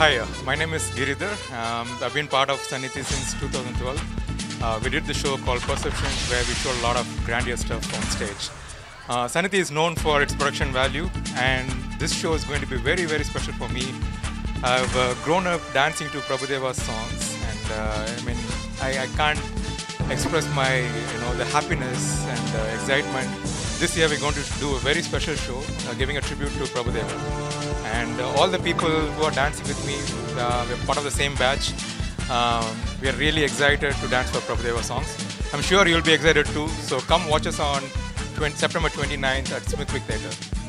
Hi, uh, my name is Giridhar. Um, I've been part of Sanhiti since 2012. Uh, we did the show called Perceptions where we showed a lot of grandiose stuff on stage. Uh, Sanhiti is known for its production value, and this show is going to be very, very special for me. I've uh, grown up dancing to Prabhudeva's songs, and uh, I mean, I, I can't express my, you know, the happiness and uh, excitement. This year we're going to do a very special show, uh, giving a tribute to Prabhudeva. And uh, all the people who are dancing with me, uh, we're part of the same batch. Um, we are really excited to dance for Prabhudeva songs. I'm sure you'll be excited too. So come watch us on 20, September 29th at Smithwick Theatre.